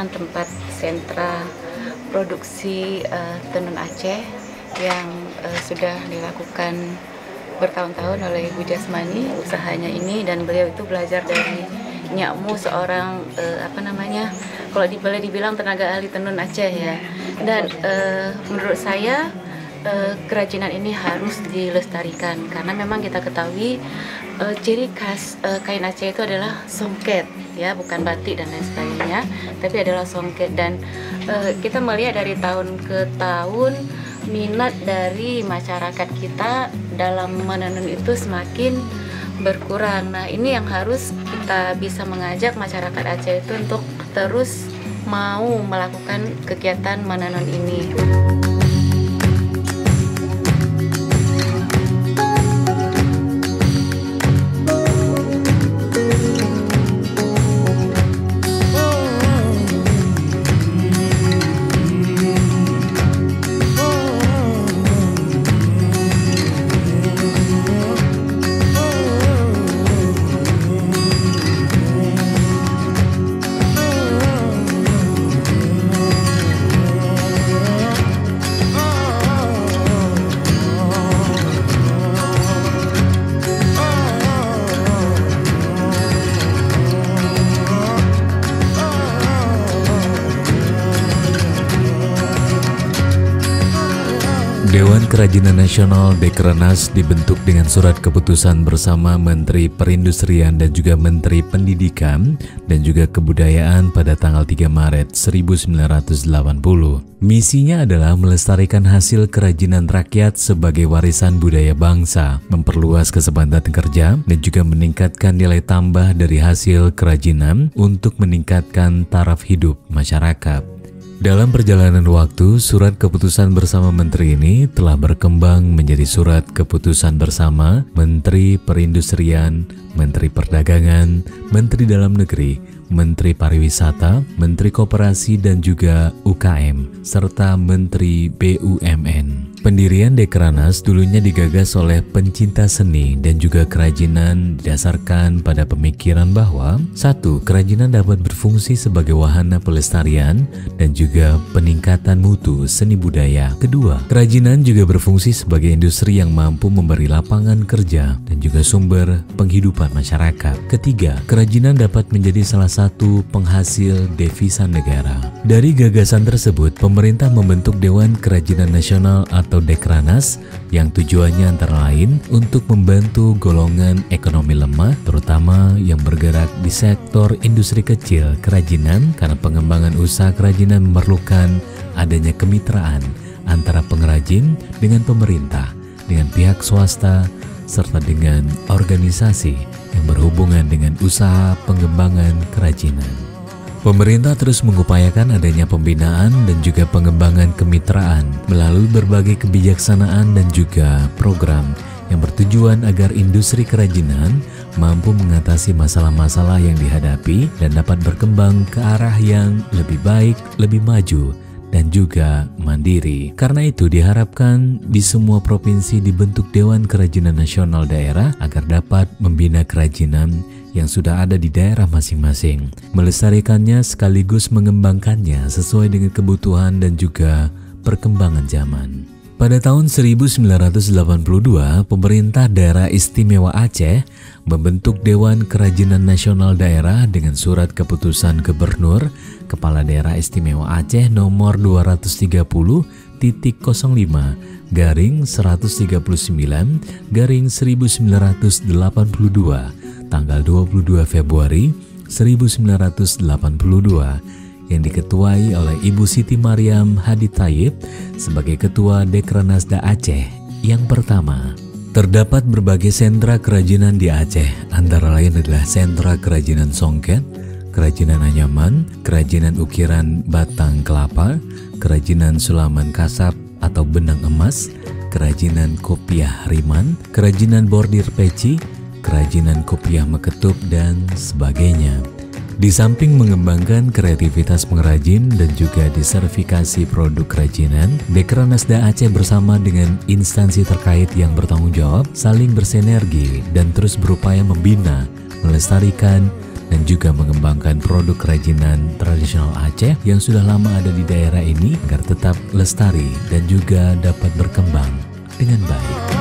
memang tempat sentra produksi uh, tenun Aceh yang uh, sudah dilakukan bertahun-tahun oleh Ibu Jasmani usahanya ini. Dan beliau itu belajar dari Nyakmu seorang uh, apa namanya kalau di, boleh dibilang tenaga ahli tenun Aceh ya. Dan uh, menurut saya uh, kerajinan ini harus dilestarikan karena memang kita ketahui uh, ciri khas uh, kain Aceh itu adalah songket ya bukan batik dan lain sebagainya tapi adalah songket dan uh, kita melihat dari tahun ke tahun minat dari masyarakat kita dalam menenun itu semakin berkurang. Nah, ini yang harus kita bisa mengajak masyarakat Aceh itu untuk terus mau melakukan kegiatan menenun ini. Dewan Kerajinan Nasional Dekrenas dibentuk dengan surat keputusan bersama Menteri Perindustrian dan juga Menteri Pendidikan dan juga Kebudayaan pada tanggal 3 Maret 1980. Misinya adalah melestarikan hasil kerajinan rakyat sebagai warisan budaya bangsa, memperluas kesempatan kerja dan juga meningkatkan nilai tambah dari hasil kerajinan untuk meningkatkan taraf hidup masyarakat. Dalam perjalanan waktu, surat keputusan bersama menteri ini telah berkembang menjadi surat keputusan bersama Menteri Perindustrian, Menteri Perdagangan, Menteri Dalam Negeri, Menteri Pariwisata, Menteri Koperasi dan juga UKM, serta Menteri BUMN. Pendirian Dekranas dulunya digagas oleh pencinta seni dan juga kerajinan didasarkan pada pemikiran bahwa satu, kerajinan dapat berfungsi sebagai wahana pelestarian dan juga peningkatan mutu seni budaya. Kedua, kerajinan juga berfungsi sebagai industri yang mampu memberi lapangan kerja dan juga sumber penghidupan masyarakat. Ketiga, kerajinan dapat menjadi salah satu penghasil devisa negara. Dari gagasan tersebut, pemerintah membentuk Dewan Kerajinan Nasional atau atau Dekranas yang tujuannya antara lain untuk membantu golongan ekonomi lemah terutama yang bergerak di sektor industri kecil kerajinan karena pengembangan usaha kerajinan memerlukan adanya kemitraan antara pengrajin dengan pemerintah, dengan pihak swasta, serta dengan organisasi yang berhubungan dengan usaha pengembangan kerajinan. Pemerintah terus mengupayakan adanya pembinaan dan juga pengembangan kemitraan melalui berbagai kebijaksanaan dan juga program yang bertujuan agar industri kerajinan mampu mengatasi masalah-masalah yang dihadapi dan dapat berkembang ke arah yang lebih baik, lebih maju, dan juga mandiri. Karena itu diharapkan di semua provinsi dibentuk Dewan Kerajinan Nasional Daerah agar dapat membina kerajinan yang sudah ada di daerah masing-masing, melestarikannya sekaligus mengembangkannya sesuai dengan kebutuhan dan juga perkembangan zaman. Pada tahun 1982, pemerintah daerah istimewa Aceh membentuk Dewan Kerajinan Nasional Daerah dengan surat keputusan Gubernur Kepala Daerah Istimewa Aceh nomor 230 titik 05 garing 139 garing 1982 tanggal 22 Februari 1982 yang diketuai oleh Ibu Siti Mariam Hadi Tayyib sebagai Ketua Dekranasda Aceh yang pertama. Terdapat berbagai sentra kerajinan di Aceh, antara lain adalah sentra kerajinan songket, kerajinan anyaman, kerajinan ukiran batang kelapa, kerajinan sulaman kasap atau benang emas, kerajinan kopiah riman, kerajinan bordir peci, kerajinan kopiah meketup, dan sebagainya. Di samping mengembangkan kreativitas pengrajin dan juga disertifikasi produk kerajinan, Dekranasda Aceh bersama dengan instansi terkait yang bertanggung jawab saling bersinergi dan terus berupaya membina, melestarikan, dan juga mengembangkan produk kerajinan tradisional Aceh yang sudah lama ada di daerah ini agar tetap lestari dan juga dapat berkembang dengan baik.